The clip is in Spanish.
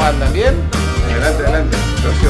¿Cómo andan? ¿Bien? Adelante, adelante. Gracias,